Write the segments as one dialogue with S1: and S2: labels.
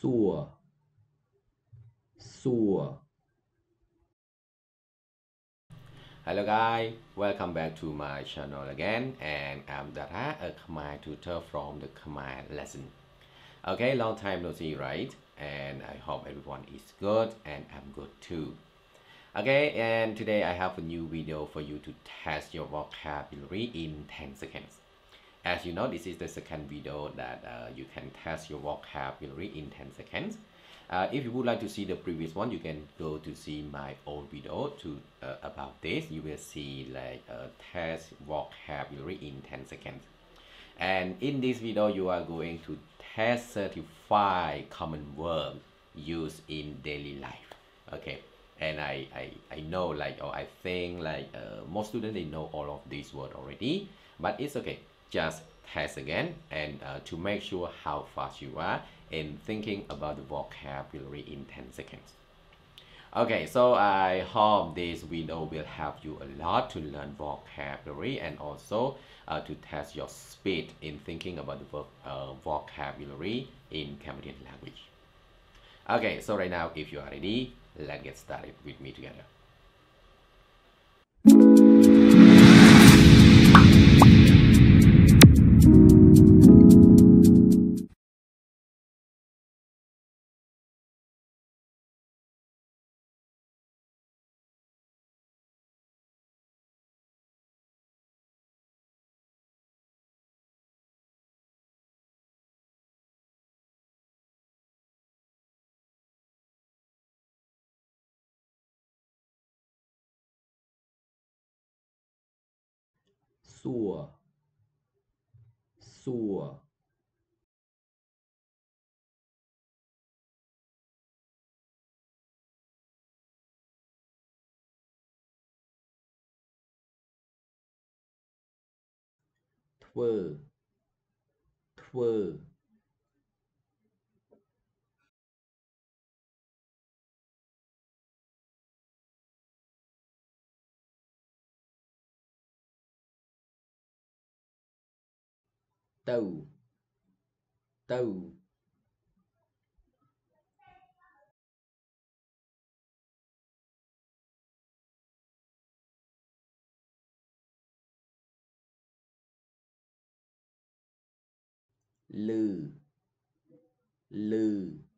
S1: sua, sua. Hello guys, welcome back to my channel again and I'm Dara, a Khmer tutor from the Khmer lesson. Okay, long time no see, right? And I hope everyone is good and I'm good too. Okay, and today I have a new video for you to test your vocabulary in 10 seconds. As you know, this is the second video that uh, you can test your vocabulary in 10 seconds. Uh, if you would like to see the previous one, you can go to see my old video to uh, about this. You will see like a test vocabulary in 10 seconds. And in this video, you are going to test 35 common verbs used in daily life. Okay. And I, I, I know like, or I think like uh, most students, they know all of these words already, but it's okay just test again and uh, to make sure how fast you are in thinking about the vocabulary in 10 seconds. Okay, so I hope this video will help you a lot to learn vocabulary and also uh, to test your speed in thinking about the vo uh, vocabulary in Cambodian language. Okay, so right now if you are ready, let's get started with me together. សួរ សួរធ្វើធ្វើ từ. Từ. Lừ. Lừ.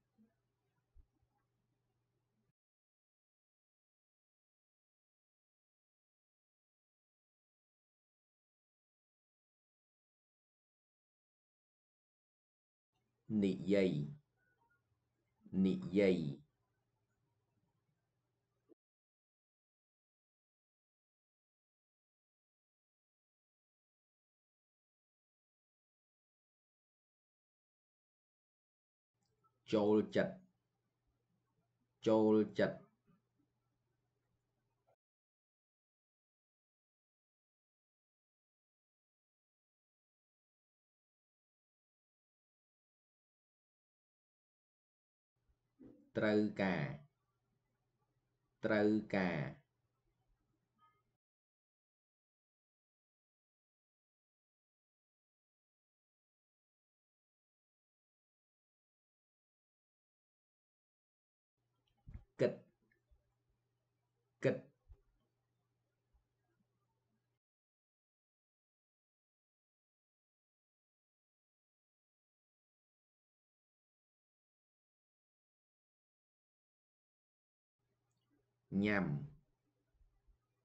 S1: និយាយនិយាយចូលចិត្តចូលចិត្ត ត្រូវការ ត្រូវការ nhằm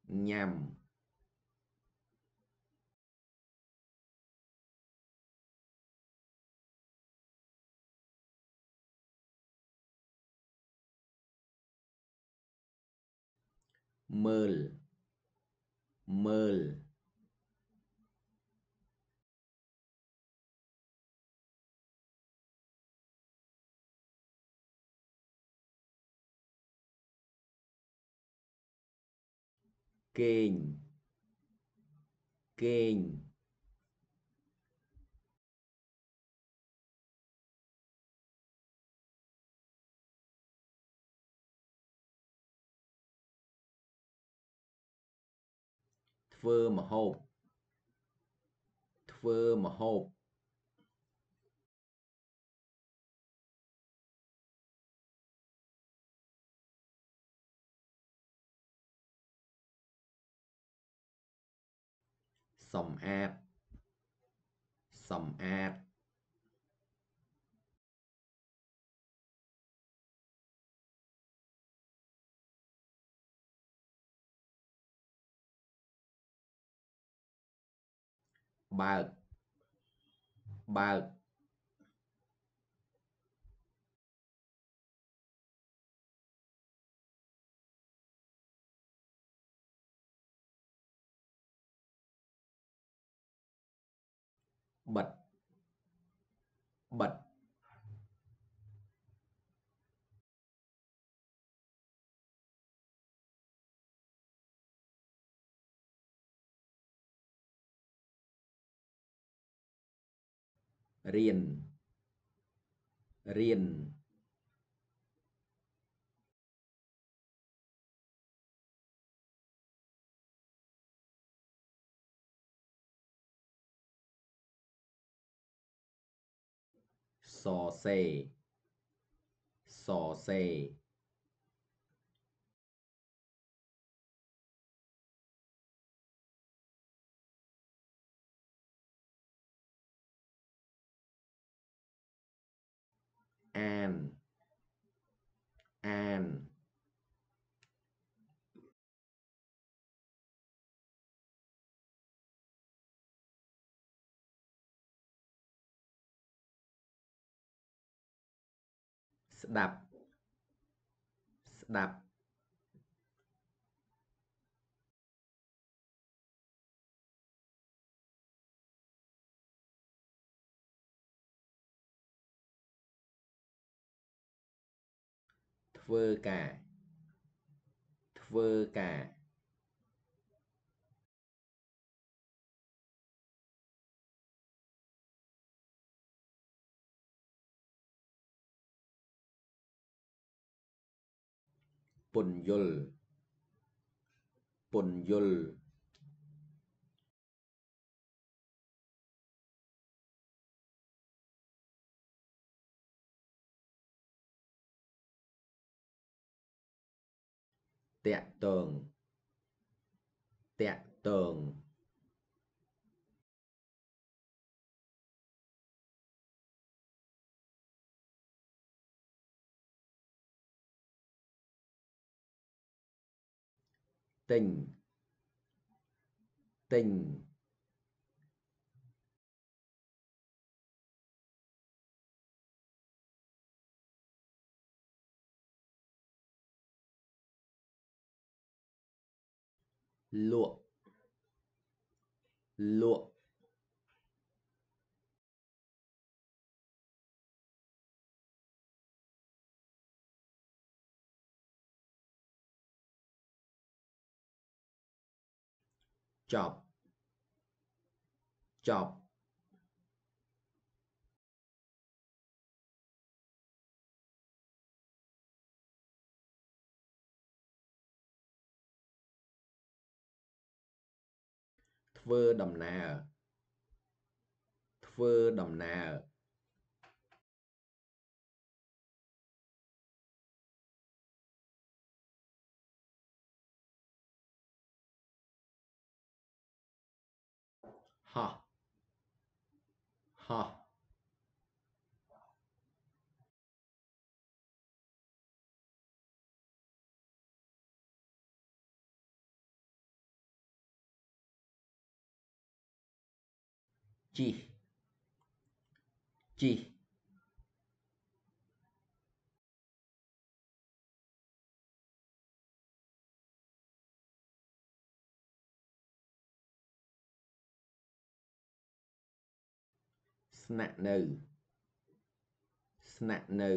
S1: nhằm mờ mờ គេងគេងធ្វើម្ហូបធ្វើម្ហូប
S2: សំអាតសំអាតបើកបើក បិទបិទរៀនរៀន so say so say and and ស្ដាប់ស្ដាប់ធ្វើការធ្វើការ ពន្យល់ពន្យល់តាក់ទងតាក់ទង tình. Tình. Lụa lụa ចប់ចប់ធ្វើដំណើរធ្វើដំណើរ 哈，哈。G G ស្នាក់នៅ ស្នាក់នៅ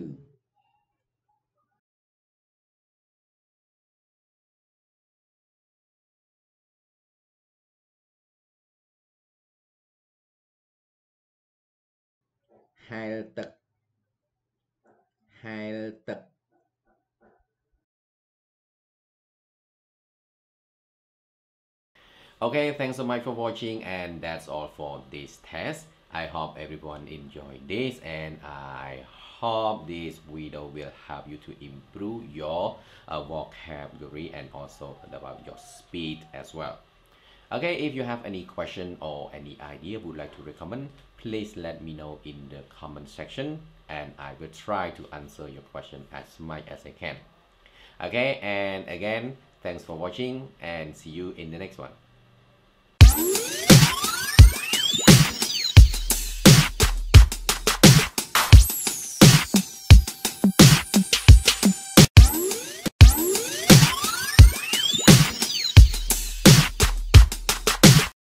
S2: ហែលទឹក ហែលទឹក Okay, thanks so much for watching and that's all for this test. I hope everyone enjoyed this and I hope this video will help you to improve your uh, vocabulary and also about your speed as well.
S1: Okay, if you have any question or any idea would like to recommend, please let me know in the comment section and I will try to answer your question as much as I can. Okay, and again, thanks for watching and see you in the next one.